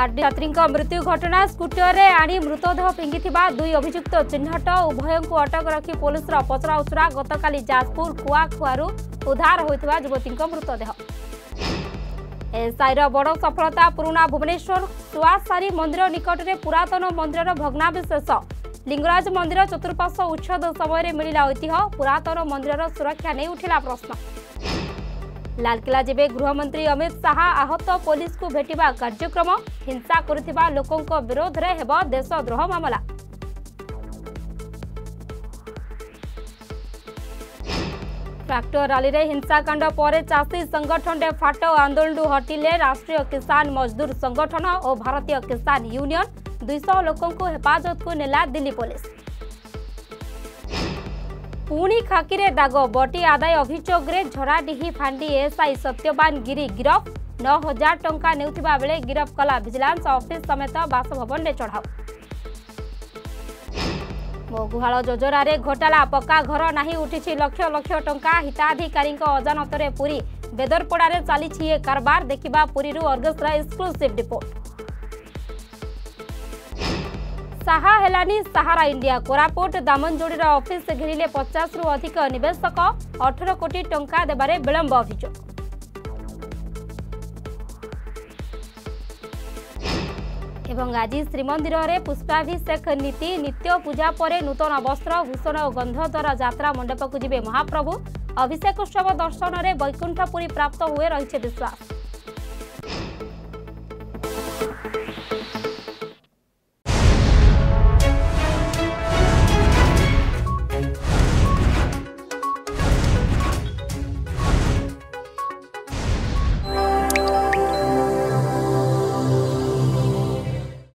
ଆର୍ଡି ଛାତ୍ରୀଙ୍କ ମୃତ୍ୟୁ ଘଟଣା ସ୍କୁଟରରେ ଆଣି ମୃତଦେହ ଫିଙ୍ଗିଥିବା ଦୁଇ ଅଭିଯୁକ୍ତ ଚିହ୍ନଟ ଉଭୟଙ୍କୁ ଅଟକ ରଖି ପୋଲିସର ପଚରାଉଚରା ଗତକାଲି ଯାଜପୁର କୁଆଖୁଆରୁ ଉଦ୍ଧାର ହୋଇଥିବା ଯୁବତୀଙ୍କ ମୃତଦେହ ଏସ୍ଆଇର ବଡ଼ ସଫଳତା ପୁରୁଣା ଭୁବନେଶ୍ୱର ସୁଆସାରୀ ମନ୍ଦିର ନିକଟରେ ପୁରାତନ ମନ୍ଦିରର ଭଗ୍ନାବିଶେଷ ଲିଙ୍ଗରାଜ ମନ୍ଦିର ଚତୁଃପାର୍ଶ୍ୱ ଉଚ୍ଛେଦ ସମୟରେ ମିଳିଲା ଐତିହ୍ୟ ପୁରାତନ ମନ୍ଦିରର ସୁରକ୍ଷା ନେଇ ଉଠିଲା ପ୍ରଶ୍ନ लालकिला जी गृहमंत्री अमित शाह आहत पुलिस को भेटा कार्यक्रम हिंसा करोकों विरोध में हेब देशद्रोह मामला ट्राक्टर राली रे हिंसाकांड पर चाषी संगठन ने फाट आंदोलन हटिले राष्ट्रीय किसान मजदूर संगठन और भारतीय किसान यूनियन दुईश लोकों हेफाजत को नेला दिल्ली पुलिस पुणी खाकी दाग बटी आदाय अभोगे झराडी फांडी एसआई सत्यवान गिरी गिरफ नौ हजार टंका ने बेले गिरफ कला भिजिलांस अफिस् समेत बासभवन में चढ़ाओ मो गुहा योजन घोटाला पक्का घर ना उठी लक्ष लक्ष टा हिताधिकारी अजानतरे पूरी बेदरपड़े चली कारबार देखा पूरी अर्गस्ट एक्सक्लूसीव रिपोर्ट साहानि साहारा इन्डिया कोपुट दामनजोडी अफिस घेणे पचास रु अधिक नेशक अठर कि टावार विलम्ब अभियोग आज श्रीमन्दिर पुष्पाभिषेक नीति नित्य पूजा पर नूतन वस्त्र भूषण द्वारा गन्धद्वार जा मण्डपको जे महाप्रभु अभिषेक उत्सव दर्शन दर्शनले वैकुंठपुरी प्राप्त हुए र विश्वास